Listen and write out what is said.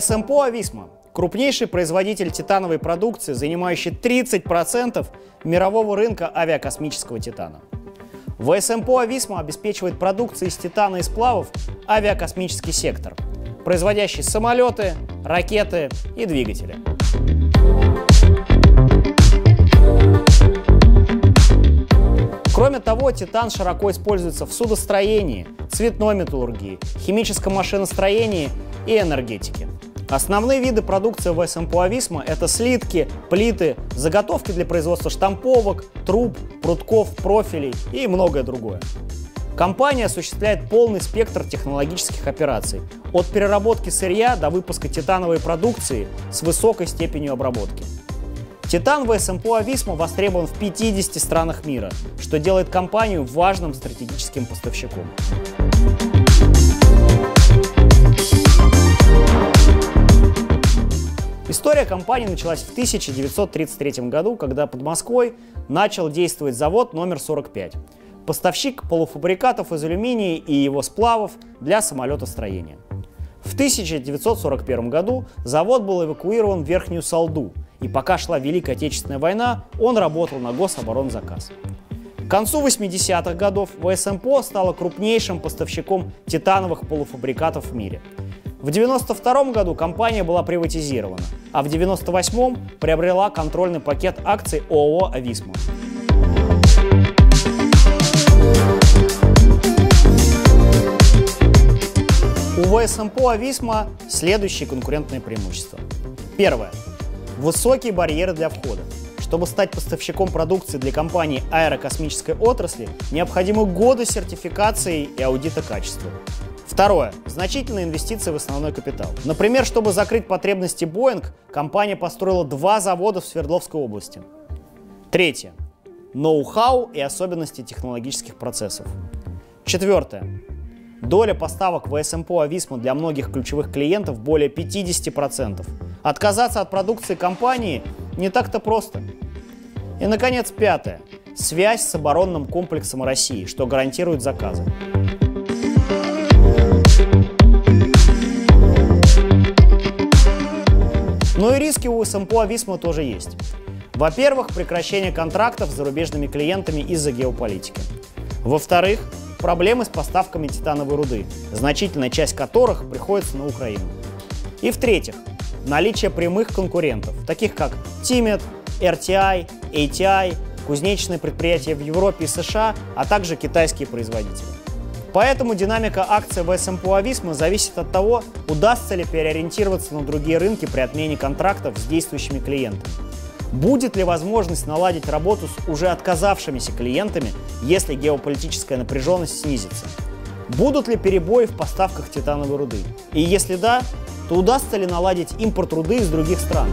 ВСМПО «Ависма» – крупнейший производитель титановой продукции, занимающий 30% мирового рынка авиакосмического титана. ВСМПО «Ависма» обеспечивает продукцией из титана и сплавов авиакосмический сектор, производящий самолеты, ракеты и двигатели. Кроме того, титан широко используется в судостроении, цветной металлургии, химическом машиностроении и энергетике. Основные виды продукции в СМП «Ависма» — это слитки, плиты, заготовки для производства штамповок, труб, прутков, профилей и многое другое. Компания осуществляет полный спектр технологических операций, от переработки сырья до выпуска титановой продукции с высокой степенью обработки. Титан в СМПО «Ависма» востребован в 50 странах мира, что делает компанию важным стратегическим поставщиком. История компании началась в 1933 году, когда под Москвой начал действовать завод номер 45 поставщик полуфабрикатов из алюминия и его сплавов для самолетостроения. В 1941 году завод был эвакуирован в Верхнюю Салду, и пока шла Великая Отечественная война, он работал на гособоронзаказ. К концу 80-х годов ВСМПО стала крупнейшим поставщиком титановых полуфабрикатов в мире. В 1992 году компания была приватизирована, а в 1998 приобрела контрольный пакет акций ООО «Ависма». У ВСМПО «Ависма» следующие конкурентные преимущества. Первое. Высокие барьеры для входа. Чтобы стать поставщиком продукции для компании аэрокосмической отрасли, необходимы годы сертификации и аудита качества. Второе. Значительные инвестиции в основной капитал. Например, чтобы закрыть потребности Boeing, компания построила два завода в Свердловской области. Третье. Ноу-хау и особенности технологических процессов. Четвертое. Доля поставок в СМПО Ависма для многих ключевых клиентов более 50%. Отказаться от продукции компании не так-то просто. И, наконец, пятое. Связь с оборонным комплексом России, что гарантирует заказы. Но и риски у СМПО Ависма тоже есть. Во-первых, прекращение контрактов с зарубежными клиентами из-за геополитики. Во-вторых, проблемы с поставками титановой руды, значительная часть которых приходится на Украину. И в-третьих, наличие прямых конкурентов, таких как Timet, RTI, ATI, кузнечные предприятия в Европе и США, а также китайские производители. Поэтому динамика акций в СМПО Ависма зависит от того, удастся ли переориентироваться на другие рынки при отмене контрактов с действующими клиентами. Будет ли возможность наладить работу с уже отказавшимися клиентами, если геополитическая напряженность снизится? Будут ли перебои в поставках титановой руды? И если да, то удастся ли наладить импорт руды из других стран?